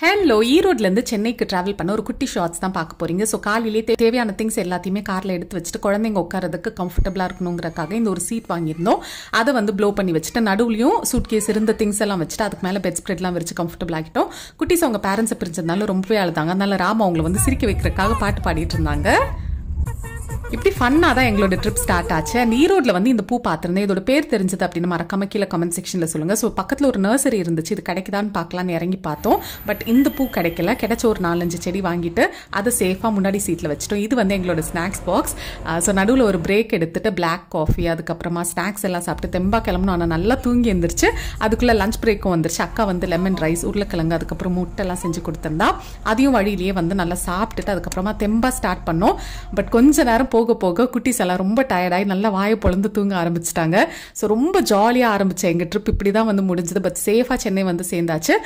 Hello ஈரோட்லேருந்து சென்னைக்கு travel பண்ண ஒரு குட்டி ஷார்ட்ஸ் தான் பார்க்க போறீங்க. ஸோ காலையிலேயே தேவையான திங்ஸ் எல்லாத்தையுமே காரில் எடுத்து வச்சுட்டு குழந்தைங்க உட்காரதுக்கு கம்ஃபர்டபுளாக இருக்கணுங்கிறக்காக இந்த ஒரு சீட் வாங்கியிருந்தோம். அதை வந்து ப்ளோ பண்ணி வச்சுட்டு நடுவுலையும் சூட் கேஸ் இருந்த திங்ஸ் எல்லாம் வச்சுட்டு அதுக்கு மேலே பெட் ஸ்ப்ரெட்லாம் வச்சு கம்ஃபர்டபுள் ஆகிட்டோம் குட்டிஸ் அவங்க பேரண்ட்ஸை பிரிஞ்சதுனால ரொம்பவே அழுதாங்க. அதனால ராம் அவங்களை வந்து சிரிக்க வைக்கிறதுக்காக பாட்டு பாடிட்டு இருந்தாங்க. இப்படி ஃபன்னாக தான் எங்களோட ட்ரிப் ஸ்டார்ட் ஆச்சு. அண்ட் ஈரோட்ல வந்து இந்த பூ பார்த்துருந்தேன். இதோட பேர் தெரிஞ்சது அப்படின்னு மறக்காம கீழே கமெண்ட் செக்ஷனில் சொல்லுங்கள் ஸோ பக்கத்தில் ஒரு நர்சரி இருந்துச்சு. இது கிடைக்குதான்னு பார்க்கலான்னு இறங்கி பார்த்தோம். பட் இந்த பூ கிடைக்கல. கிடைச்ச ஒரு நாலஞ்சு செடி வாங்கிட்டு அதை சேஃபாக முன்னாடி சீட்டில் வச்சுட்டோம். இது வந்து எங்களோட ஸ்நாக்ஸ் பாக்ஸ் ஸோ நடுவில் ஒரு பிரேக் எடுத்துட்டு பிளாக் காஃபி அதுக்கப்புறமா ஸ்நாக்ஸ் எல்லாம் சாப்பிட்டு தெம்பா கிளம்பணும் ஆனால் நல்லா தூங்கி எழுந்திரிச்சு அதுக்குள்ளே லஞ்ச் பிரேக்கும் வந்துருச்சு. அக்கா வந்து லெமன் ரைஸ் உருளைக்கிழங்கு அதுக்கப்புறம் முட்டைலாம் செஞ்சு கொடுத்துருந்தா. அதையும் வழியிலேயே வந்து நல்லா சாப்பிட்டுட்டு அதுக்கப்புறமா தெம்பா ஸ்டார்ட் பண்ணோம். பட் கொஞ்ச நேரம் போக போக குட்டிஸ் எல்லாம் ரொம்ப டயர்டாகி நல்லா வாயை பொழந்து தூங்க ஆரம்பிச்சிட்டாங்க. ஸோ ரொம்ப ஜாலியாக ஆரம்பித்தேன் எங்கள் ட்ரிப் இப்படி தான் வந்து முடிஞ்சது. பட் சேஃபாக சென்னை வந்து சேர்ந்தாச்சு.